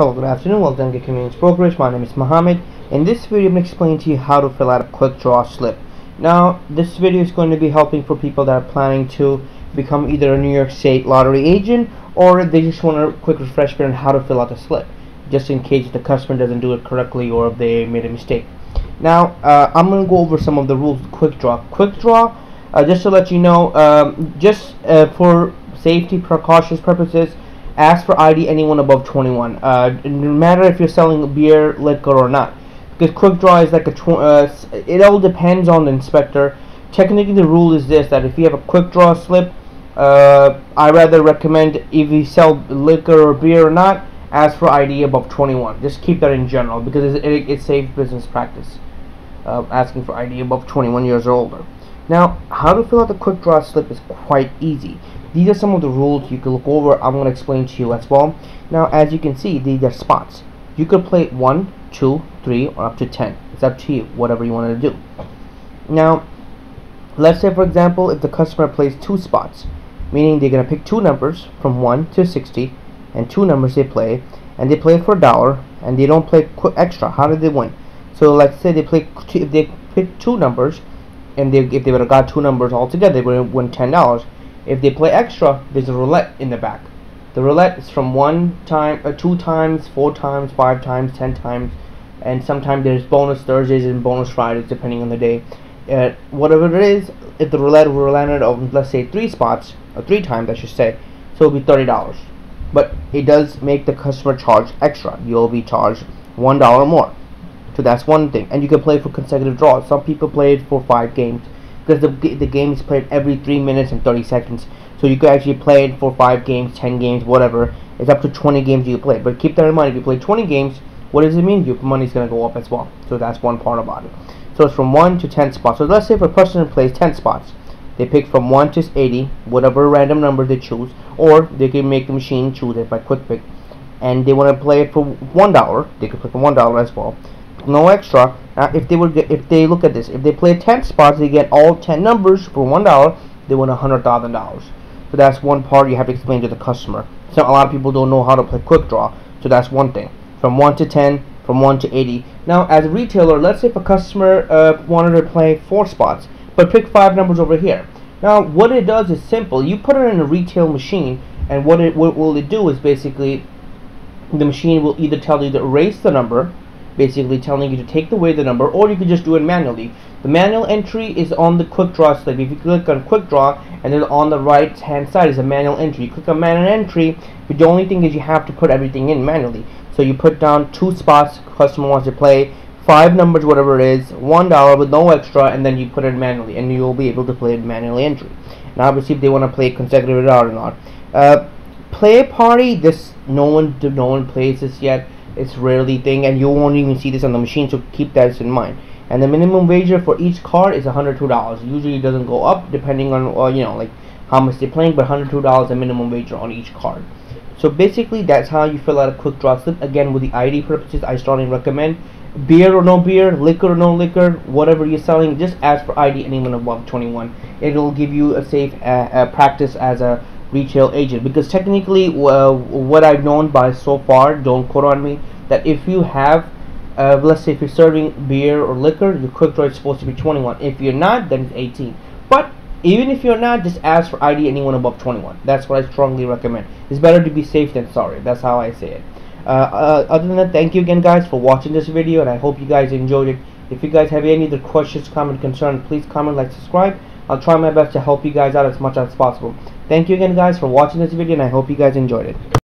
Hello, good afternoon. Welcome to Convenience Brokerage. My name is Mohammad. In this video, I'm going to explain to you how to fill out a quick draw slip. Now, this video is going to be helping for people that are planning to become either a New York State lottery agent or they just want a quick refresher on how to fill out the slip, just in case the customer doesn't do it correctly or if they made a mistake. Now, uh, I'm going to go over some of the rules of quick draw. Quick draw, uh, just to let you know, um, just uh, for safety precautions purposes, ask for ID anyone above 21. Uh, no matter if you're selling beer, liquor, or not. Because quick draw is like a. Uh, it all depends on the inspector. Technically, the rule is this: that if you have a quick draw slip, uh, I rather recommend if you sell liquor or beer or not, ask for ID above 21. Just keep that in general because it, it, it saves business practice. Uh, asking for ID above 21 years or older. Now, how to fill out the quick draw slip is quite easy these are some of the rules you can look over. I'm going to explain to you as well. Now as you can see these are spots. You could play 1 2 3 or up to 10 it's up to you whatever you want to do. Now let's say for example if the customer plays two spots meaning they're going to pick two numbers from 1 to 60 and two numbers they play and they play for a dollar and they don't play extra. How did they win? So let's say they play if they pick two numbers and they, if they would have got two numbers altogether they would win ten dollars if they play extra, there's a roulette in the back. The roulette is from one time, uh, two times, four times, five times, ten times, and sometimes there's bonus Thursdays and bonus Fridays depending on the day. Uh, whatever it is, if the roulette were landed on let's say three spots or three times, I should say, so it'll be thirty dollars. But it does make the customer charge extra. You'll be charged one dollar more. So that's one thing, and you can play for consecutive draws. Some people play it for five games because the, the game is played every 3 minutes and 30 seconds. So you could actually play it for 5 games, 10 games, whatever. It's up to 20 games you play. But keep that in mind, if you play 20 games, what does it mean? Your money is going to go up as well. So that's one part about it. So it's from 1 to 10 spots. So let's say if a person plays 10 spots, they pick from 1 to 80, whatever random number they choose, or they can make the machine choose it by quick pick. And they want to play it for $1, they could play for $1 as well no extra. Uh, if they would get, if they look at this, if they play 10 spots, they get all 10 numbers for one dollar. They win hundred thousand dollars. So that's one part you have to explain to the customer. So a lot of people don't know how to play quick draw. So that's one thing. From 1 to 10, from 1 to 80. Now, as a retailer, let's say if a customer uh, wanted to play 4 spots, but pick 5 numbers over here. Now, what it does is simple. You put it in a retail machine, and what it what will it do is basically the machine will either tell you to erase the number basically telling you to take away the number or you can just do it manually. The manual entry is on the quick draw slip. If you click on quick draw and then on the right hand side is a manual entry. You click on manual entry, but the only thing is you have to put everything in manually. So you put down two spots customer wants to play, five numbers whatever it is, one dollar with no extra and then you put it manually and you'll be able to play it manually entry. Now obviously if they want to play consecutive or not. Uh, play party, this no one no one plays this yet it's rarely thing and you won't even see this on the machine so keep that in mind. And the minimum wager for each card is $102 usually it doesn't go up depending on uh, you know like how much they're playing but $102 the minimum wager on each card. So basically that's how you fill out a quick draw slip. Again with the ID purposes I strongly recommend beer or no beer liquor or no liquor whatever you're selling just ask for ID anyone above 21 it'll give you a safe uh, uh, practice as a retail agent. Because technically uh, what I've known by so far don't quote on me that if you have uh, let's say if you're serving beer or liquor your quick draw is supposed to be 21 if you're not then it's 18 but even if you're not just ask for ID anyone above 21 that's what I strongly recommend. It's better to be safe than sorry. That's how I say it. Uh, uh, other than that thank you again guys for watching this video and I hope you guys enjoyed it. If you guys have any other questions comment concern please comment like subscribe I'll try my best to help you guys out as much as possible. Thank you again guys for watching this video and I hope you guys enjoyed it.